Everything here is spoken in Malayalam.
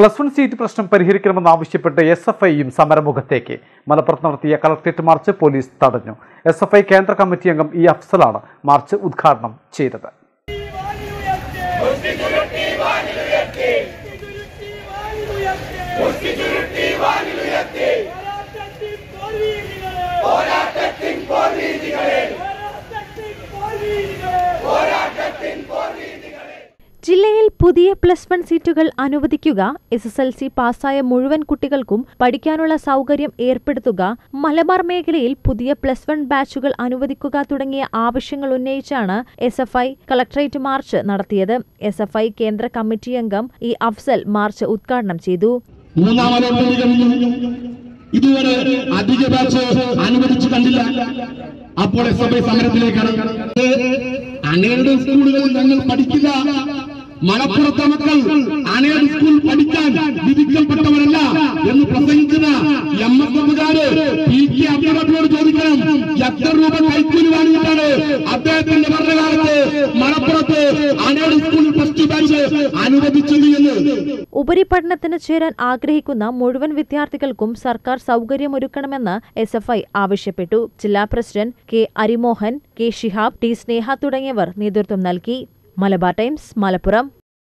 പ്ലസ് വൺ സീറ്റ് പ്രശ്നം പരിഹരിക്കണമെന്നാവശ്യപ്പെട്ട് എസ് എഫ് ഐയും സമരമുഖത്തേക്ക്. മലപ്പുറത്ത് നടത്തിയ കളക്ട്രേറ്റ് മാർച്ച് പോലീസ് തടഞ്ഞു. എസ് എഫ് ഐ കേന്ദ്ര കമ്മിറ്റി അംഗം ഇ അഫ്സലാണ് മാർച്ച് ഉദ്ഘാടനം ചെയ്തത്. ജില്ലയിൽ പുതിയ പ്ലസ് വൺ സീറ്റുകൾ അനുവദിക്കുക എസ് എസ് എൽ സി പാസ്സായ മുഴുവൻ കുട്ടികൾക്കും പഠിക്കാനുള്ള സൗകര്യം ഏർപ്പെടുത്തുക മലബാർ മേഖലയിൽ പുതിയ പ്ലസ് വൺ ബാച്ചുകൾ അനുവദിക്കുക തുടങ്ങിയ ആവശ്യങ്ങൾ ഉന്നയിച്ചാണ് S F I collectorate march നടത്തിയത്. എസ് എഫ് ഐ കേന്ദ്ര കമ്മിറ്റി അംഗം ഇ അഫ്സൽ മാർച്ച് ഉദ്ഘാടനം ചെയ്തു. ഇതുവരെ അധിക ബാച്ച് അനുവദിച്ചു കണ്ടില്ല. അപ്പോൾ എസ് എഫ് ഐ സമരത്തിലേക്കാണ് സ്കൂളുകളിൽ ഞങ്ങൾ പഠിക്കില്ല. മലപ്പുറത്തെ മക്കൾ അനേക സ്കൂൾ പഠിക്കാൻ വിധിക്കപ്പെട്ടവരല്ല എന്ന് പ്രസംഗിക്കുന്ന എം എസ് എഫുകാര് പി കെ അബ്ദുറബിനോട് ചോദിക്കണം എത്ര രൂപ കൈക്കൂലി വാങ്ങിയിട്ടാണ് അദ്ദേഹത്തിന്റെ ഭരണകാലത്ത് മലപ്പുറത്ത് അനേക സ്കൂൾ പ്ലസ് ടു ബാച്ച് അനുവദിച്ചത് എന്ന്. ഉപരിപഠനത്തിന് ചേരാൻ ആഗ്രഹിക്കുന്ന മുഴുവൻ വിദ്യാർത്ഥികൾക്കും സർക്കാർ സൗകര്യമൊരുക്കണമെന്ന് എസ് എഫ് ഐ ആവശ്യപ്പെട്ടു. ജില്ലാ president K Arimohan K Shihab T Sneha തുടങ്ങിയവർ നേതൃത്വം നൽകി. മലബാർ ടൈംസ് മലപ്പുറം